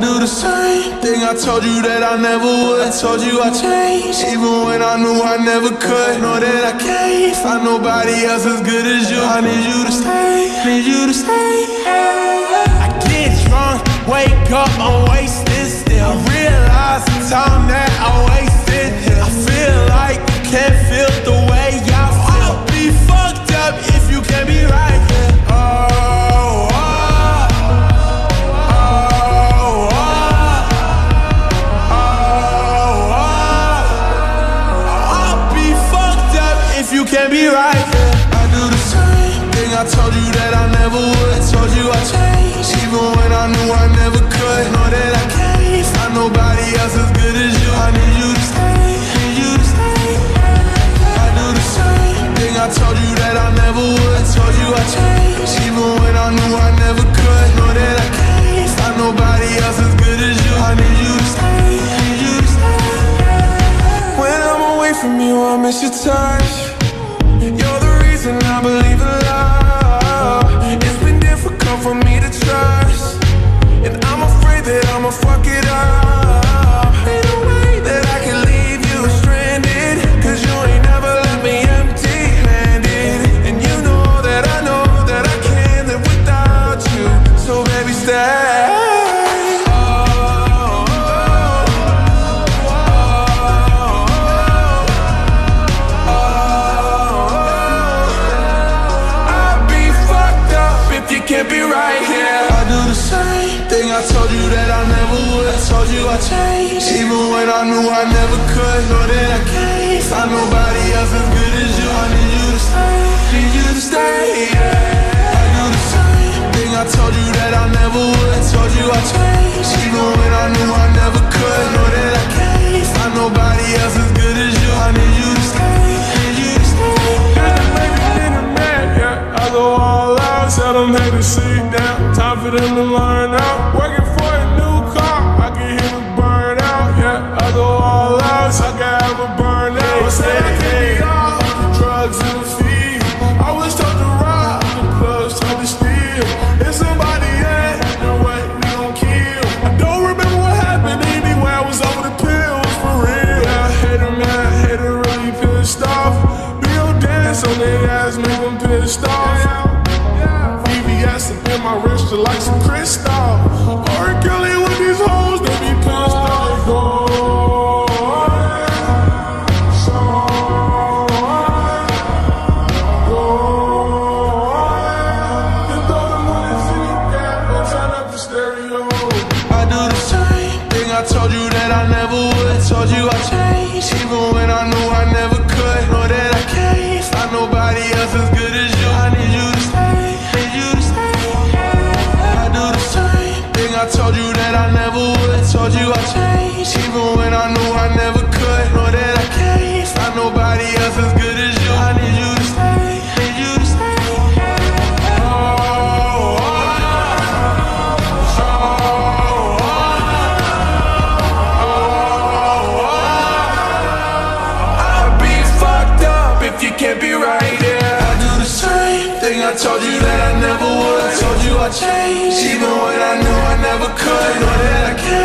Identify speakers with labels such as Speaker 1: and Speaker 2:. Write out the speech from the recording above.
Speaker 1: the same thing I told you that I never would. I Told you I changed, even when I knew I never could. Know that I can't find nobody else as good as you. I need you to stay, need you to stay. I get drunk, wake up, I'm wasted still. I realize the time that I wasted. I feel like you can't feel the nobody else good as you. I need you to stay, need you to stay. I do the same thing I told you that I never would. Told you I changed, even when I knew I never could. Know that I can't find nobody else as good as you. I need you to stay, need you to stay. When I'm away from you, I miss your touch. You're the reason I believe in I told you I changed, even when I knew I never could. Know that I can't find nobody else as good as you. I need you to stay, need you to stay. Yeah. I do the same thing I told you that I never would. I told you I changed, even when I knew I never could. Know that I can't find nobody else as good as you. I need you to stay, need you to stay.
Speaker 2: Yeah, I go all out, tell them they to sit down. Time for them to learn out. On ass, make them pissed off. VVS up in my wrist just like some crystal. Or killing with these hoes, they be pissed off. The the
Speaker 1: the I told you that I never would. Told you I changed, even I changed, even when I knew I never could. Know that I can't